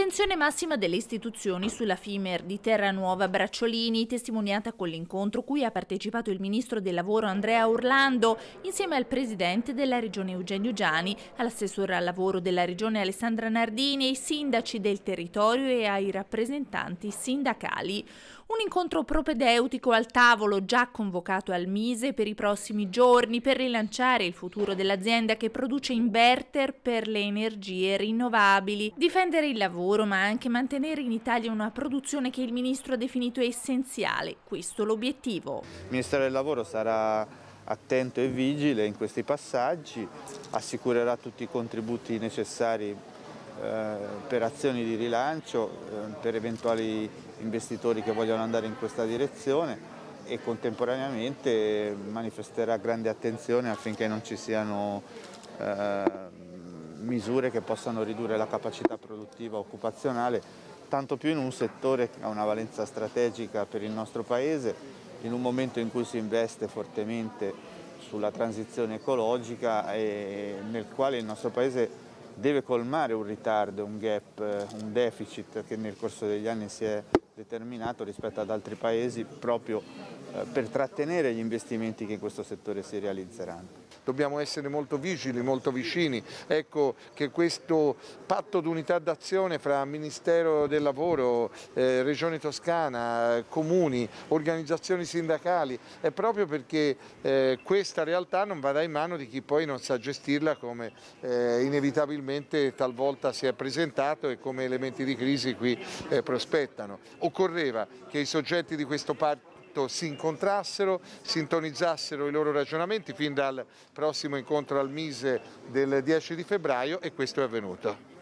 L'attenzione massima delle istituzioni sulla FIMER di Terranuova Bracciolini, testimoniata con l'incontro cui ha partecipato il ministro del lavoro Andrea Orlando, insieme al presidente della regione Eugenio Giani, all'assessore al lavoro della regione Alessandra Nardini, ai sindaci del territorio e ai rappresentanti sindacali. Un incontro propedeutico al tavolo già convocato al Mise per i prossimi giorni per rilanciare il futuro dell'azienda che produce inverter per le energie rinnovabili, difendere il lavoro ma anche mantenere in Italia una produzione che il Ministro ha definito essenziale. Questo l'obiettivo. Il Ministero del Lavoro sarà attento e vigile in questi passaggi, assicurerà tutti i contributi necessari per azioni di rilancio, eh, per eventuali investitori che vogliono andare in questa direzione e contemporaneamente manifesterà grande attenzione affinché non ci siano eh, misure che possano ridurre la capacità produttiva occupazionale, tanto più in un settore che ha una valenza strategica per il nostro Paese, in un momento in cui si investe fortemente sulla transizione ecologica e nel quale il nostro Paese deve colmare un ritardo, un gap, un deficit che nel corso degli anni si è determinato rispetto ad altri paesi proprio eh, per trattenere gli investimenti che in questo settore si realizzeranno. Dobbiamo essere molto vigili, molto vicini, ecco che questo patto d'unità d'azione fra Ministero del Lavoro, eh, Regione Toscana, comuni, organizzazioni sindacali è proprio perché eh, questa realtà non vada in mano di chi poi non sa gestirla come eh, inevitabilmente talvolta si è presentato e come elementi di crisi qui eh, prospettano occorreva che i soggetti di questo patto si incontrassero, sintonizzassero i loro ragionamenti fin dal prossimo incontro al Mise del 10 di febbraio e questo è avvenuto.